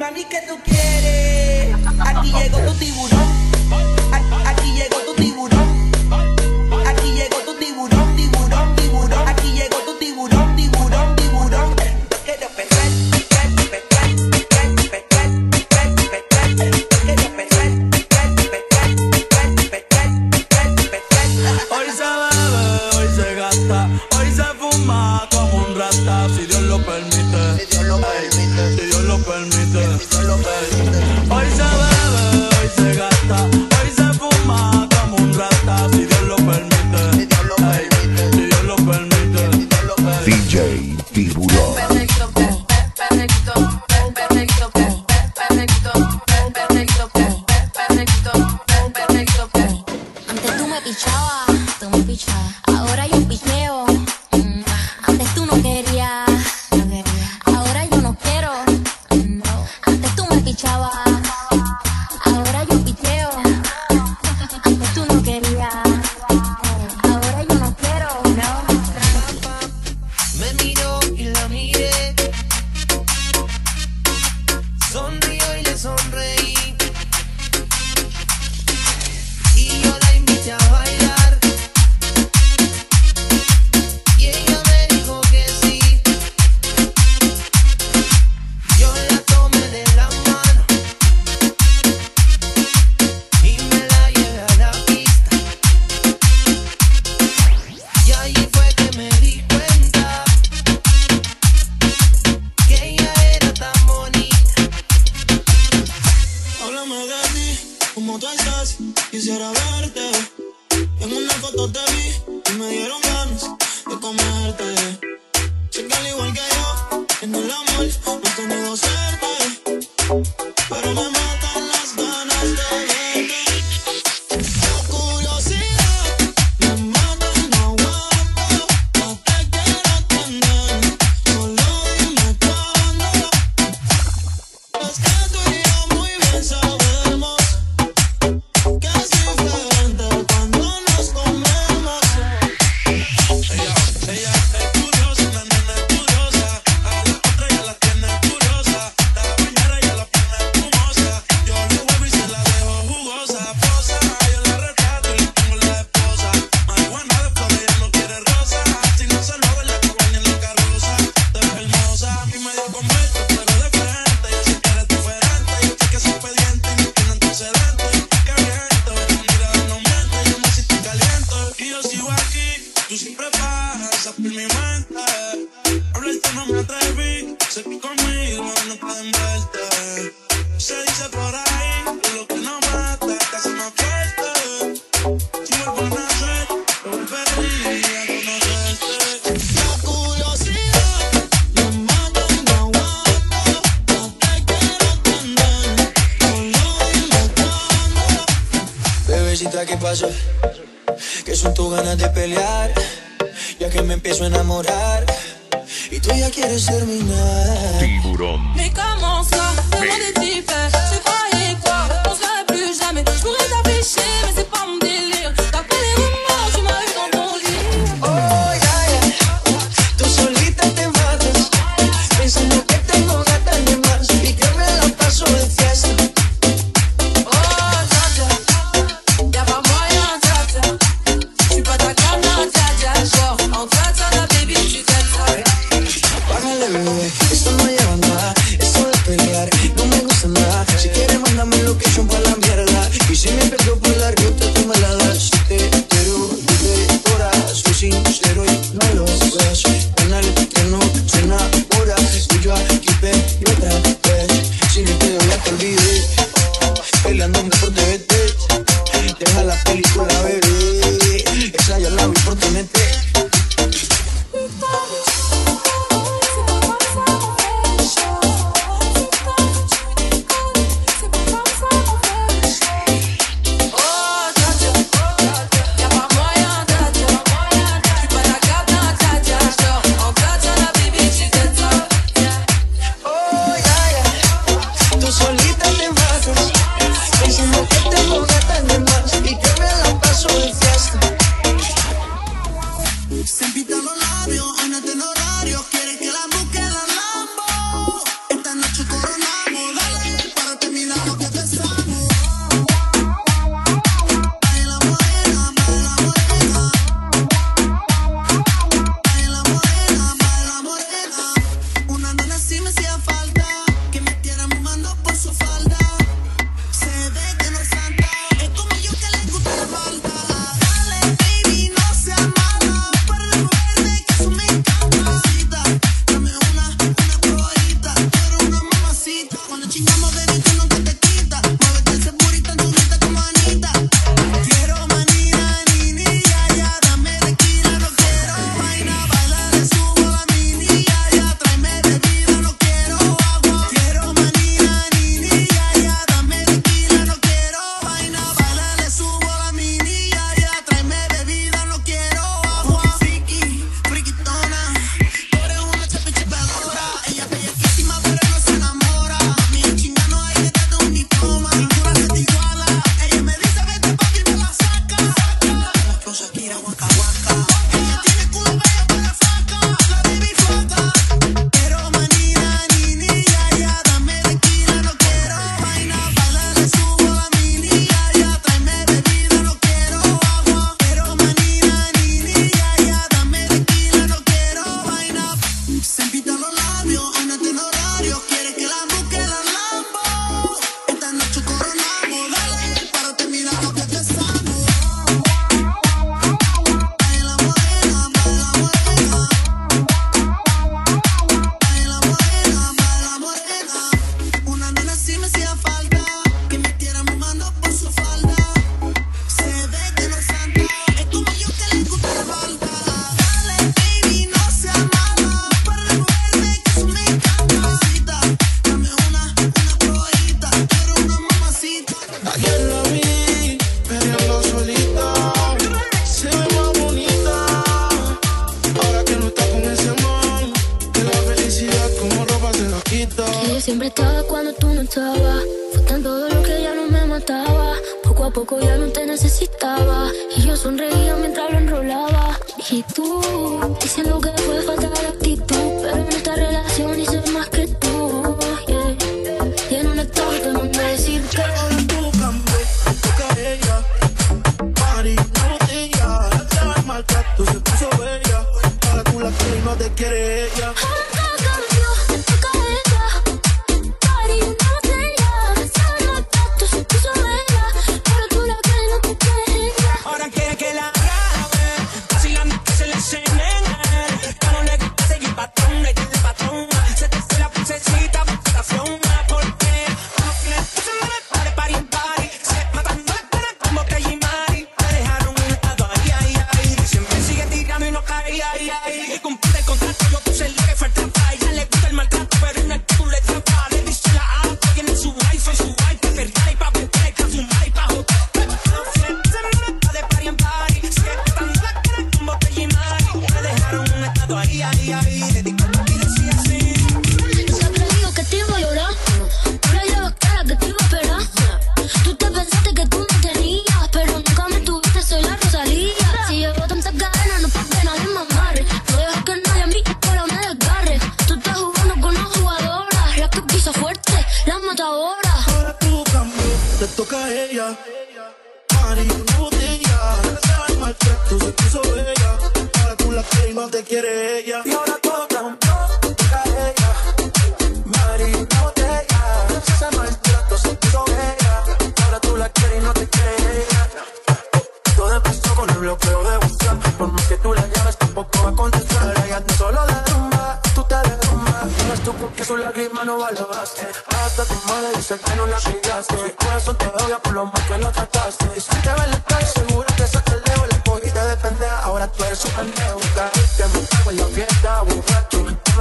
Mami, ¿qué tú quieres? Aquí llegó tu tiburón.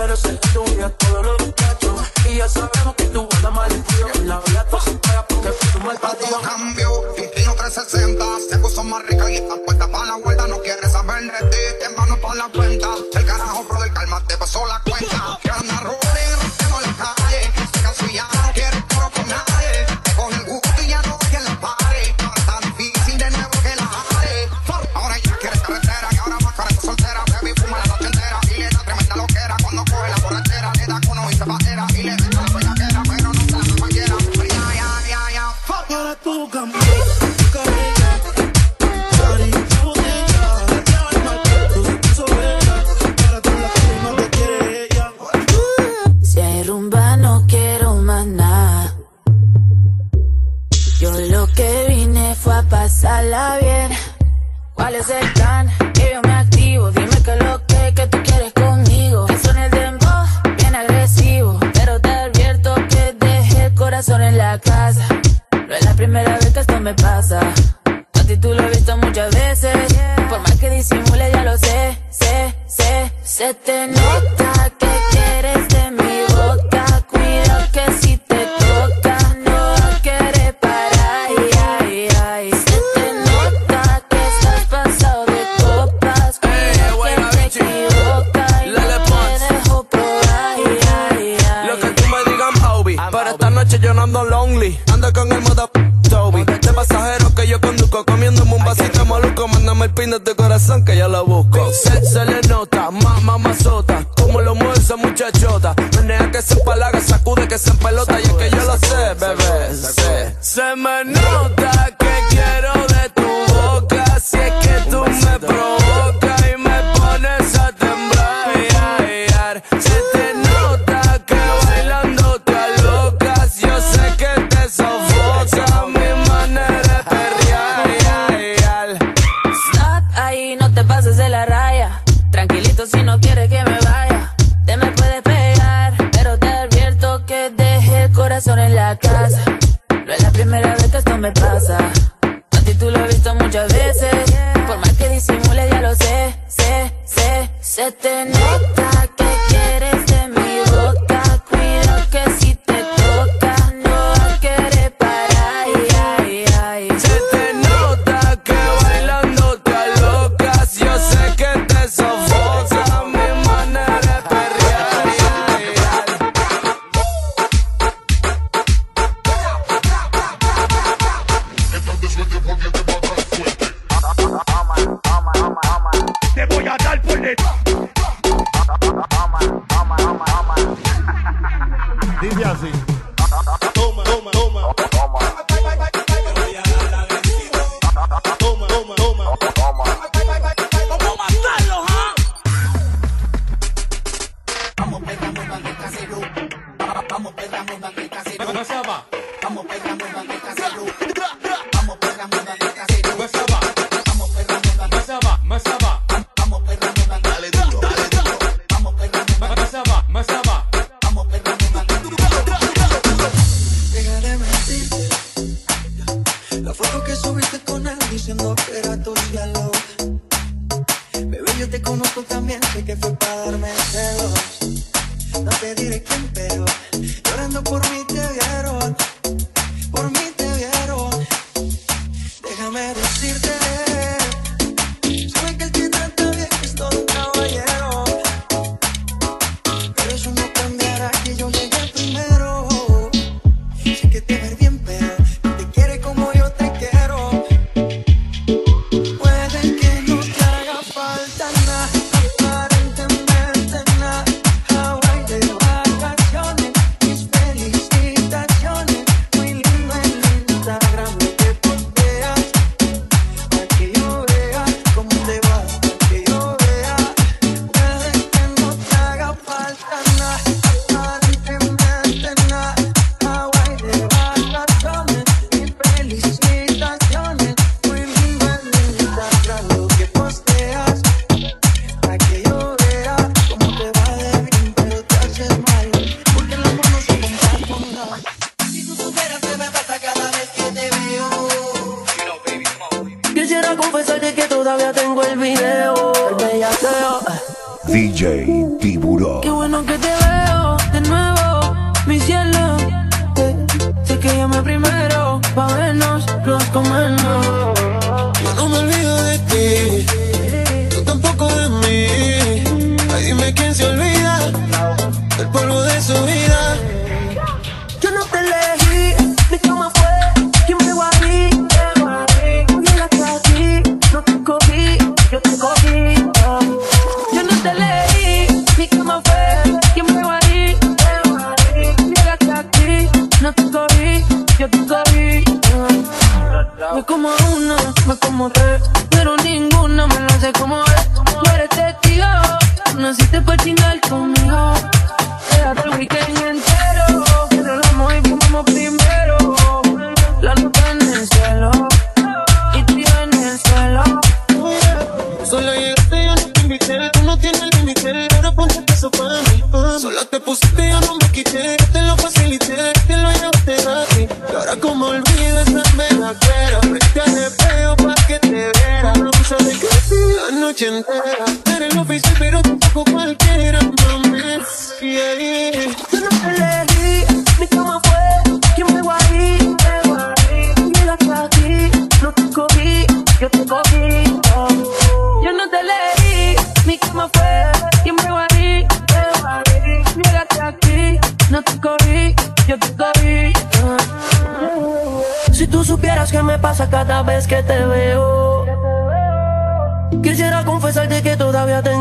eres el tuyo, todos los muchachos. Y ya sabemos que tú andas mal en tío. En la vida todo se paga porque fui mal partido. cambio, un 360. Se puso más rica y está puesta para la vuelta. No quiere saber de ti, te mano para la cuenta. El carajo, bro, del calma te pasó la cuenta. is it?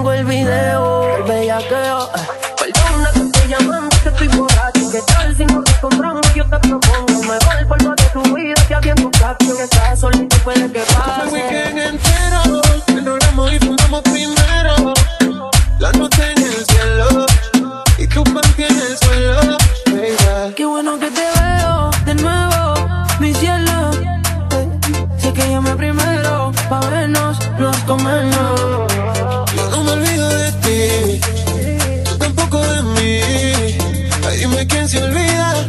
tengo el video, el bellaqueo. Eh. Perdona que estoy llamando, que estoy borracho. ¿Qué tal si no te compramos? Yo te propongo. Me voy por lo de tu vida, te aviento cacho. Que estás solito, puede que pase. El weekend entero, celebramos y fumamos primero. La noche en el cielo, y tu pan en el suelo. Baby. Qué bueno que te veo de nuevo, mi cielo. Eh, sé que llamé primero, pa' vernos, nos comemos. se olvida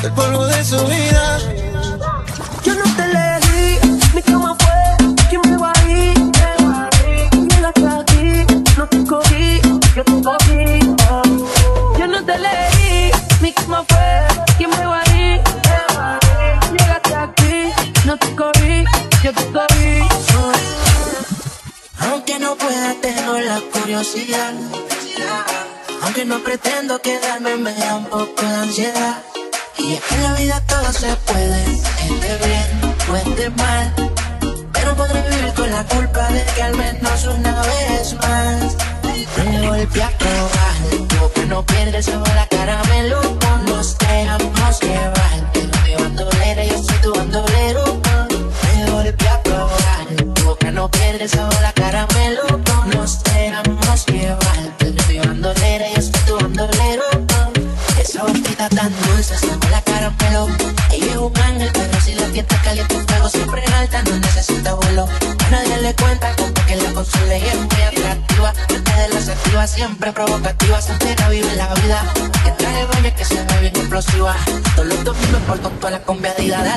del polvo de su vida. Yo no te elegí, mi cama fue quien me barrí. Me la aquí, no te cogí, yo te cogí. Yo no te elegí, mi cama fue quien me barrí. Llegaste aquí, no te cogí, yo te cogí. Aunque no pueda, tengo la curiosidad. Aunque no pretendo quedarme, me da un poco de ansiedad. Y es que en la vida todo se puede, esté bien o esté mal. Pero podré vivir con la culpa de que al menos una vez más me volví a probar. Yo que no pierde el sabor a caramelo con los que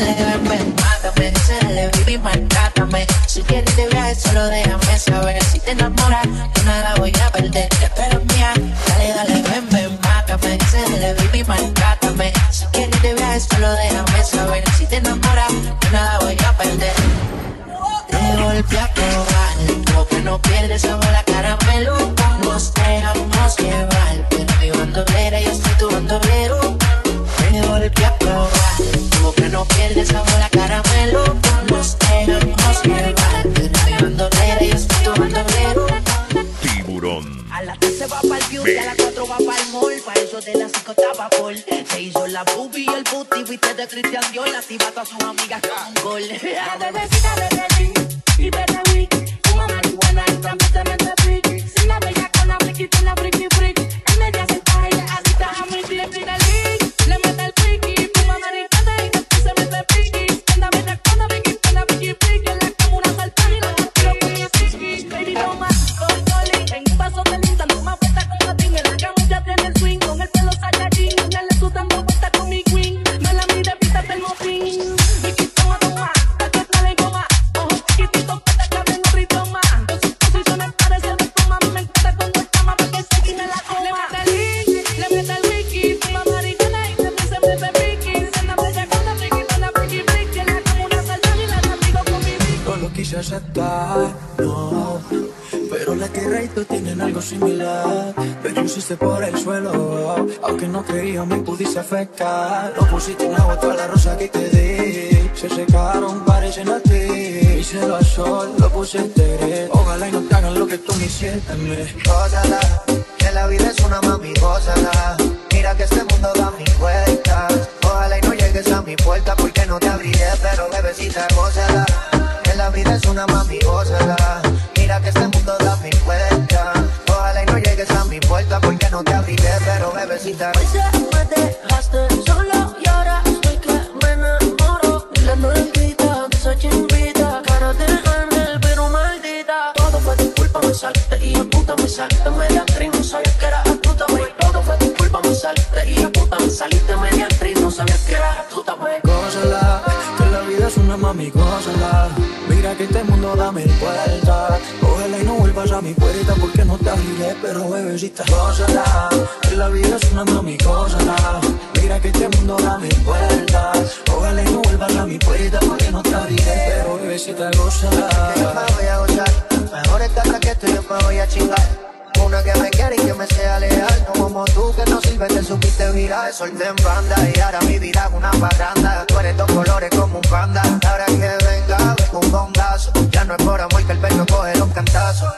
Dale, ven, I guy. Pero bebecita. Hoy se me dejaste solo y ahora estoy que me enamoro. La nuevita, esa chimbita, cara de ángel, pero maldita. Todo fue tu culpa, me saliste y a puta me saliste media actriz, no sabía que era astuta, wey. Todo fue tu culpa, me saliste y a puta me saliste media actriz, no sabía que era astuta, wey. Gózala, que la vida es una mami, gózala. Mira que este mundo da mil vueltas. Ojalá y no vuelvas a mi puerta porque no te abriré, pero bebecita, gózala. Que la vida es una mami, gózala. Mira que este mundo da mil vueltas. Ojalá y no vuelvas a mi puerta porque no te abriré, pero bebecita, gózala. Yo me voy a gozar. Mejor esta que yo me voy a chingar. Una que me quiere y que me sea leal. No como tú que no sirve, te supiste virar. Solté en banda y ahora mi vida es una parranda. Tú eres dos colores como un panda. Ahora que venga, vengo un bondazo. Ya no es por amor que el perro coge los cantazos.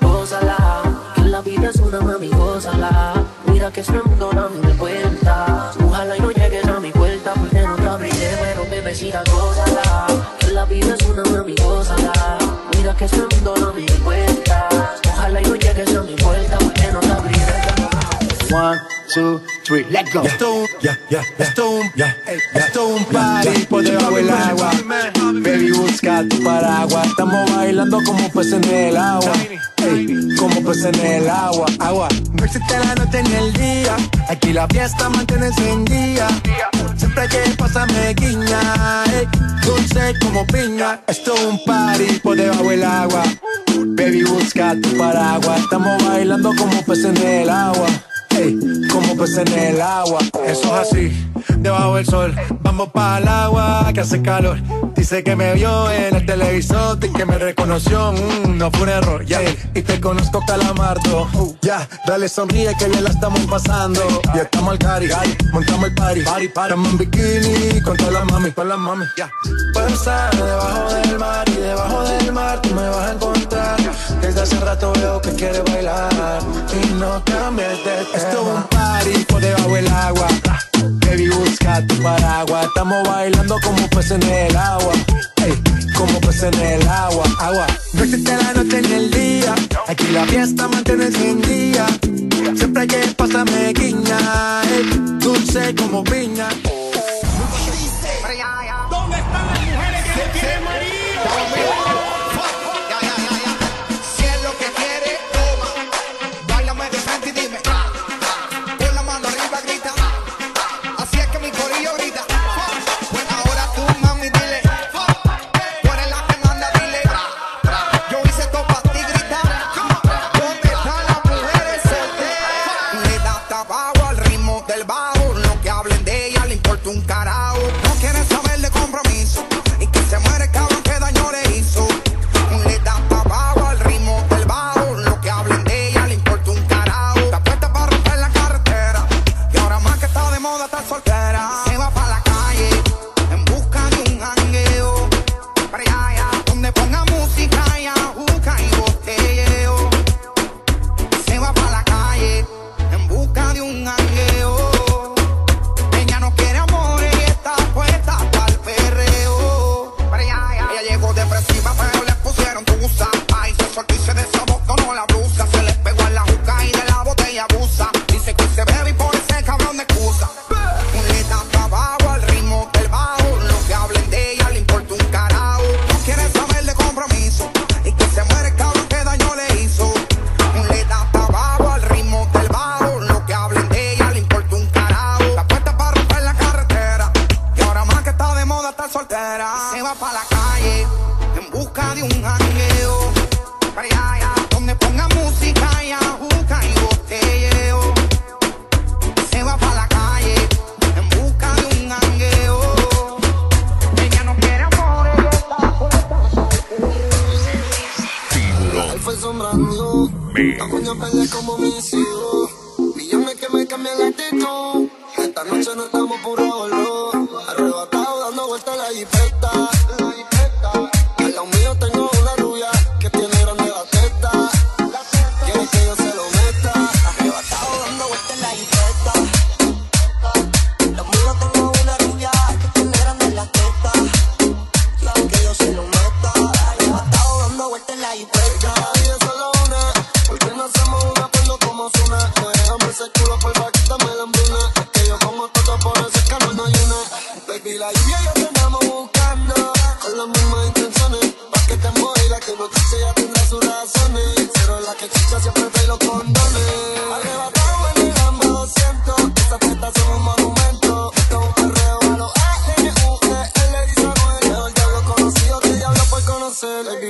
Gózala, que la vida es una mami, gózala. Mira que este mundo da mil vueltas. Ojalá y no llegues a mi puerta porque no te abriré, pero bebecita, gózala. Que la vida es una mami, gózala. Mira que este mundo da mil vueltas. Ojalá y no llegues a mi puerta porque no te abriré. One, two, three, let's go. Esto un, yeah, yeah, esto un, yeah, esto un party por debajo del agua. Baby, busca tu paraguas. Estamos bailando como peces en el agua. Ey, como peces en el agua. Agua. No existe la noche ni el día. Aquí la fiesta mantiene encendida. Siempre que pasa me guiña. Ey, dulce como piña. Esto es un party por debajo del agua. Baby, busca tu paraguas. Estamos bailando como peces en el agua. Como peces en el agua. Eso es así, debajo del sol. Vamos para el agua que hace calor. Dice que me vio en el televisor y que me reconoció. Mm, no fue un error, ya. Y te conozco, calamardo. Ya, dale sonríe que bien la estamos pasando. Ya estamos al cari, montamos el party. party, party. Estamos en bikini con todas las mami, con las mami. Ya. Puedo estar debajo del mar y debajo del mar tú me vas a encontrar. Desde hace rato veo que quiere bailar y no cambies de tema. Esto es un party por debajo del agua. Baby, busca tu paraguas. Estamos bailando como peces en el agua. Hey, como peces en el agua. Agua. No existe la noche ni el día. Aquí la fiesta mantiene día Siempre hay que pasarme guiña. Hey, dulce como piña. nadie un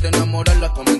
te enamoras, la comen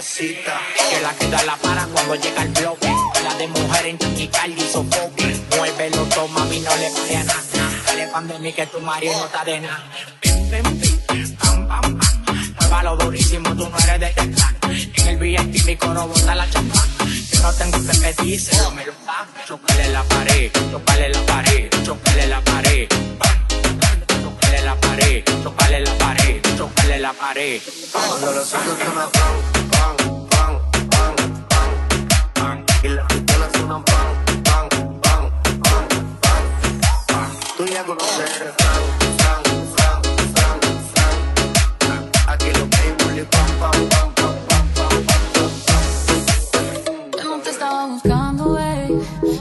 Que la cruda la para cuando llega el bloque. La de mujer en taquicardia y sofoque. Muévelo, toma, mi no le pare a nada. Dale pan de mí que tu marido no está de nada. Pim, pim, pim, pam, pam, pam. Muévalo durísimo, tú no eres de este clan. En el VIP mi coro bota la chapa. Yo no tengo que pedir, se me lo da. Chocale la pared, chocale la pared, chocale la pared. Chocale la pared, chocale la pared, chocale la pared. Cuando los ojos se me suenan pan, pan, pan, pan, pan. Tú ya conoces el pan, estaba buscando, eh,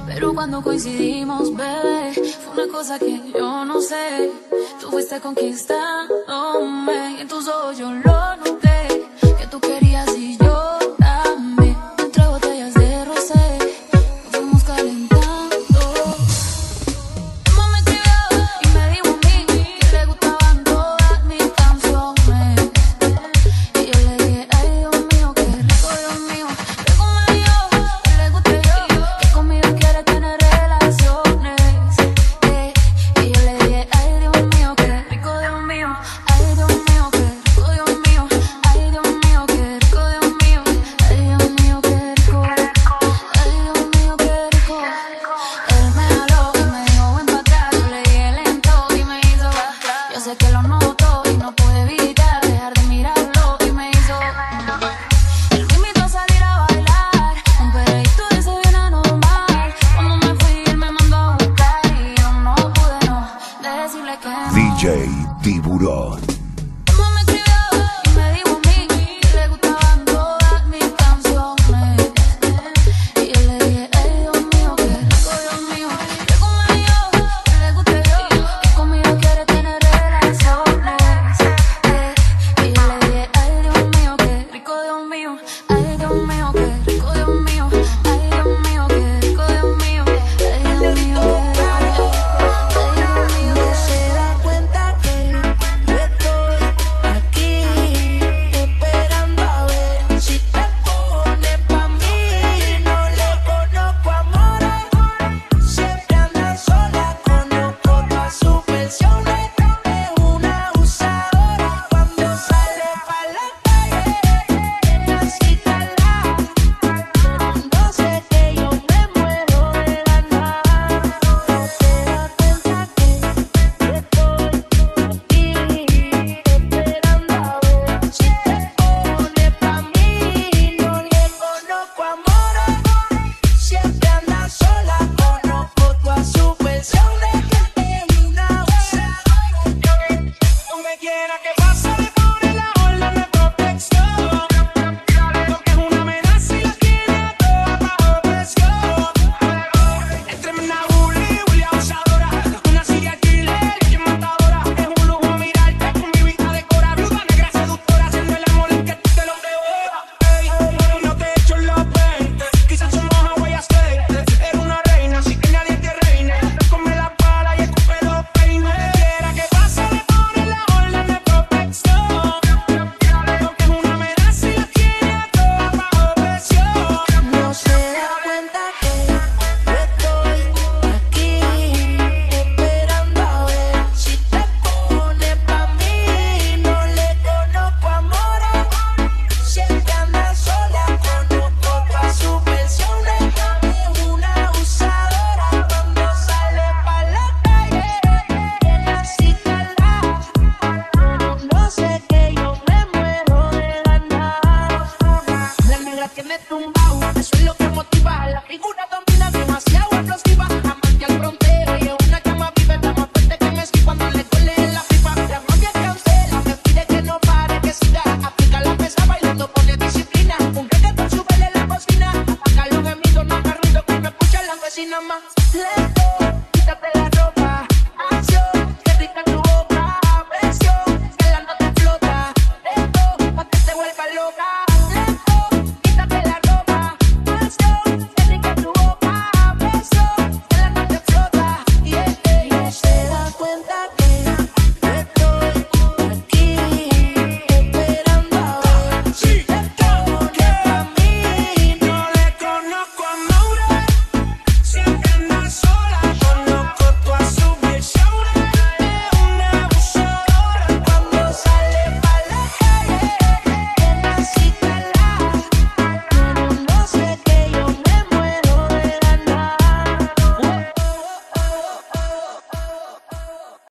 pero cuando coincidimos, bebé, fue una cosa que yo no sé. Tú fuiste conquistándome, en tus ojos yo lo noté, que tú querías y yo.